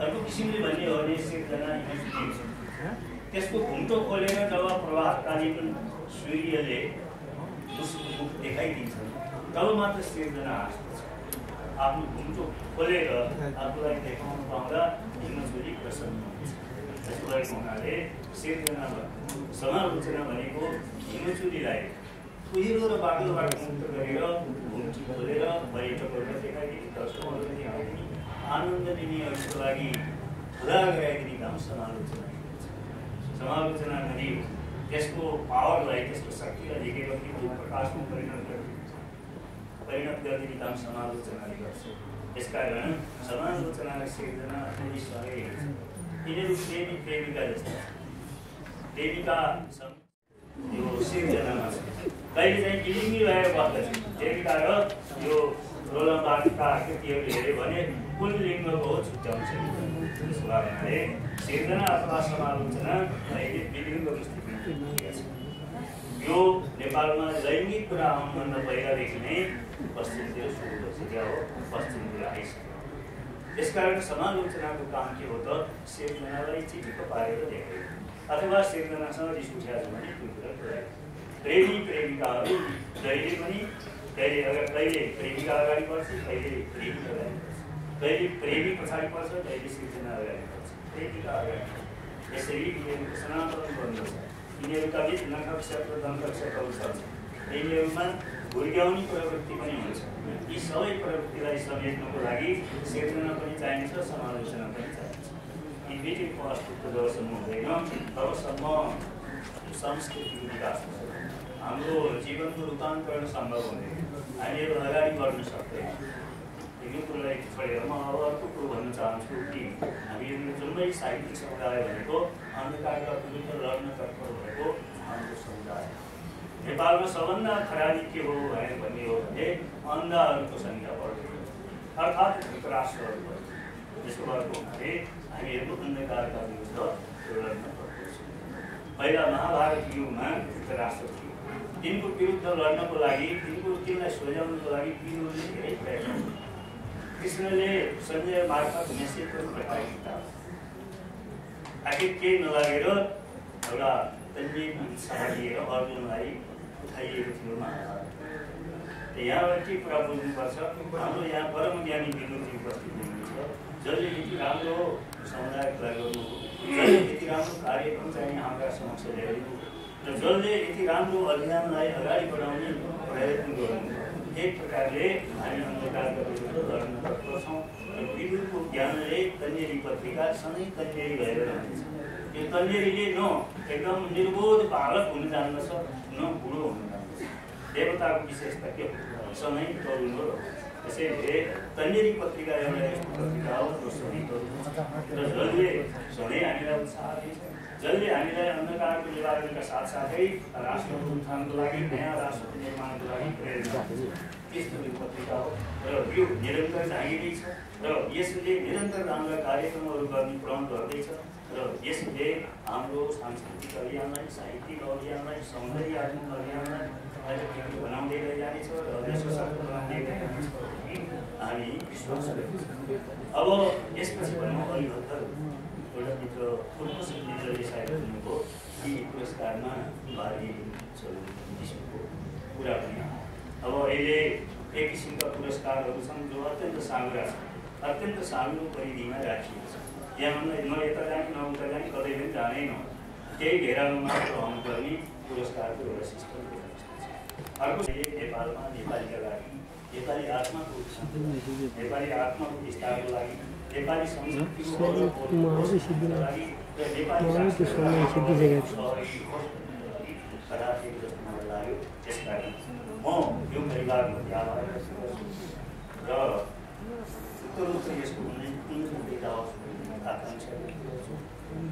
अर्को किसिमले भन्ने हो भने युनिटी त्यसको घुम्टो खोलेर जब प्रभावकालीन सूर्यले उसको मुख देखाइदिन्छ तब मात्र सिर्जना हाँस्दछ आफ्नो घुम्टो खोलेर आफूलाई देखाउनु पाउँदा छोरी प्रसन्न हुन्छ। त्यसको लागि हुनाले सिर्जना समालोचना भनेको हिँड्नुचुरीलाई कुहिरो र बाटोबाट मुक्त गरेर घुम्टी खोलेर पर्यटकहरूलाई देखाइदिने दर्शकहरूलाई देखाइदिने आनन्द लिनेहरूको लागि खुला गराइदिने काम समालोचना समालोचना गरी त्यसको पावरलाई त्यसको शक्तिलाई झिकेर त्यो प्रकाशमा परिणत गरिदिन्छ परिणत गरिदिने काम समालोचनाले गर्छ यसकारण समालोचनालाई सिर्जना ईश्वरै यिनीहरू प्रेमी प्रेमिका जस्ता प्रेमिका यो सिर्जनामा कहिले चाहिँ किलिङ्गी भएर बस्दछ र यो रोलम्बाका आकृतिहरू हेऱ्यो भने कुन लिङ्गको हो छुट्याउँछ। त्यसो भए सिर्जना अथवा समालोचना अहिले विलिङ्गको स्थितिमा छ। यो नेपालमा लैङ्गिक कुरा आउनुभन्दा पहिलादेखि नै पश्चिमतिर सुरु भइसक्यो हो पश्चिमतिर आइसक्यो। त्यसकारण समालोचनाको काम के हो त सिर्जनालाई चिटिक्क पारेर देखायो अथवा सिर्जनासँग रिस उठ्या छ भने त्यो कुरा? प्रेमी प्रेमिकाहरू जहिले पनि कहिले कहिले प्रेमिका अगाडि बढ्छ कहिले प्रेमी अगाडि प्रेमी पछाडि पर्छ कहिले सिर्जना अगाडि पर्छ प्रेमिका अगाडि। यसरी यिनीहरूको सनातन बन्द छ यिनीहरूका बिच नखक्षक र दन्तक्षकहरू छ यिनीहरूमा हुर्क्याउने प्रवृत्ति पनि हुन्छ। यी सबै प्रवृत्तिलाई समेट्नको लागि सिर्जना पनि चाहिन्छ समालोचना पनि चाहिन्छ। यी अस्तित्व जबसम्म हुँदैन तबसम्म संस्कृतिको विकास हाम्रो जीवनको रूपान्तरण सम्भव हुँदैन हामीहरू अगाडि बढ्न सक्दैन। यो कुरोलाई छोडेर म अब अर्को कुरो भन्न चाहन्छु कि हामीहरू जम्मै साहित्यिक समुदाय भनेको अन्धकारका विरुद्ध लड्न तत्पर भएको हाम्रो समुदाय। नेपालमा सबभन्दा खराबी के हो भनेर भन्ने हो भने अन्धाहरूको सङ्ख्या बढ्यो अर्थात् धृतराष्ट्रहरू भयो त्यसको भएको हुनाले हामीहरू अन्धकारका विरुद्ध लड्न पहिला महाभारत युगमा धृतराष्ट्र थियो। तिनको विरुद्ध लड्नको लागि तिनको तिनलाई सोझ्याउनको लागि तिनीहरूले धेरै कृष्णले सञ्जय मार्फत मेसेज पनि पठाएका आखिर केही नलागेर एउटा तन्जी लिएर अर्जुनलाई उठाइएको थियो यहाँबाट के कुरा बुझ्नुपर्छ हाम्रो यहाँ परम ज्ञानी विद्युती उपस्थित हुनुहुन्छ। जसले यति राम्रो समुदायको लागि गर्नु यति राम्रो कार्यक्रम चाहिँ हाम्रा समक्ष ल्याइदिनु र जसले यति राम्रो अभियानलाई अगाडि बढाउने प्रयत्न गर्नु एक प्रकारले हामी अन्धकारका विरुद्ध लड्न तत्पर्छौँ र विद्युतको ज्ञानले तन्नेरी पत्रिका सधैँ तन्नेरी भएर रहनेछ यो तन्नेरीले न एकदम निर्बोध बालक हुन जान्दछ न बुढो हुन देवताको विशेषता के हो सधैँ तरुण हो त्यसैले तन्नेरी पत्रिका एउटा यस्तो पत्रिका हो जो तरुण र जसले सधैँ हामीलाई उत्साह दिन्छ जसले हामीलाई अन्धकारको निवारणका साथसाथै राष्ट्रको उत्थानको लागि नयाँ राष्ट्रको निर्माणको लागि प्रेरणा त्यस्तो यो पत्रिका हो। र यो निरन्तर जागिरै छ र यसले निरन्तर हाम्रा कार्यक्रमहरू गर्ने प्रण गर्दैछ र यसले हाम्रो सांस्कृतिक अभियानलाई साहित्यिक अभियानलाई सौन्दर्यात्मक अभियानलाई अझ बनाउँदै लैजानेछ र सशक्त बनाउँदै लैजानेछ हामी विश्वास अब यसपछि भनौँ अलिभत्तर एउटा मित्र पूर्व मित्रले सायद भन्नुभयो कि पुरस्कारमा भाग लिएको कुरा पनि। अब अहिले एक किसिमका पुरस्कारहरू छन् जो अत्यन्त साँग्रा छन् अत्यन्त सानो परिधिमा राखिएको छ यहाँभन्दा न यता जाने न उता जाने कतै पनि जाँदैन केही घेरामा मात्र रहनुपर्ने पुरस्कारको एउटा सिस्टम अर्को नेपालमा नेपालीका लागि नेपाली आत्माको नेपाली आत्माको विस्तारको लागि नेपाली संस्कृतिको लागि नेपाली सिद्धिसकेको छ लाग्यो त्यसकारण म यो परिवारमध्ये आभार र उत्तरोत्तर यसको उन्नति आकाङ्क्षा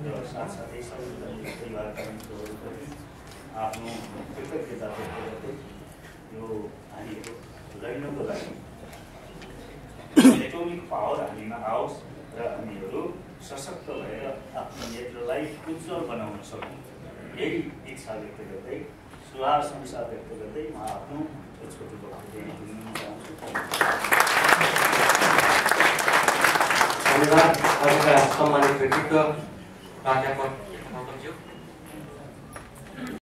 र साथसाथै सबै परिवारका मित्रहरू आफ्नो कृतज्ञता व्यक्त गर्दै यो हामीहरू लड्नको लागि पावर हामीमा आओस् र हामीहरू सशक्त भएर आफ्नो नेत्रलाई उज्जवल बनाउन सकौँ। यही इच्छा व्यक्त गर्दै सुहाशंसा व्यक्त गर्दै म आफ्नो छोटो धन्यवाद। सम्मानित व्यक्तित्व प्राध्यापक